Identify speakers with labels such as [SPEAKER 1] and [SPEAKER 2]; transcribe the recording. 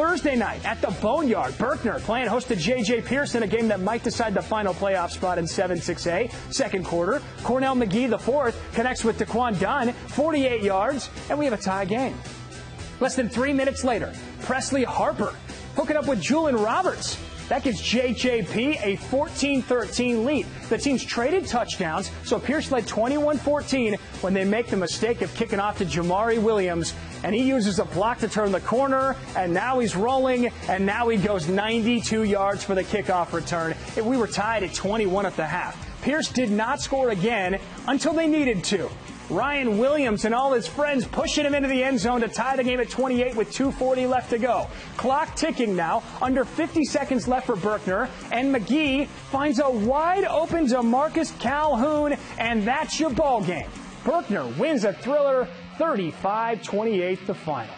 [SPEAKER 1] Thursday night at the Boneyard, Berkner playing host to J.J. Pearce in, a game that might decide the final playoff spot in 7-6A. Second quarter, Cornell McGee, the fourth, connects with Daquwan Dunn, 48 yards, and we have a tie game. Less than three minutes later, Presley Harper hooking up with Jewlyen Roberts. That gives JJP a 14-13 lead. The team's traded touchdowns, so Pearce led 21-14 when they make the mistake of kicking off to Jamary Williams, and he uses a block to turn the corner, and now he's rolling, and now he goes 92 yards for the kickoff return. We were tied at 21 at the half. Pearce did not score again until they needed to. Ryan Williams and all his friends pushing him into the end zone to tie the game at 28 with 2.40 left to go. Clock ticking now, under 50 seconds left for Berkner, and McGee finds a wide open DeMarcus Calhoun, and that's your ball game. Berkner wins a thriller 35 28 the final.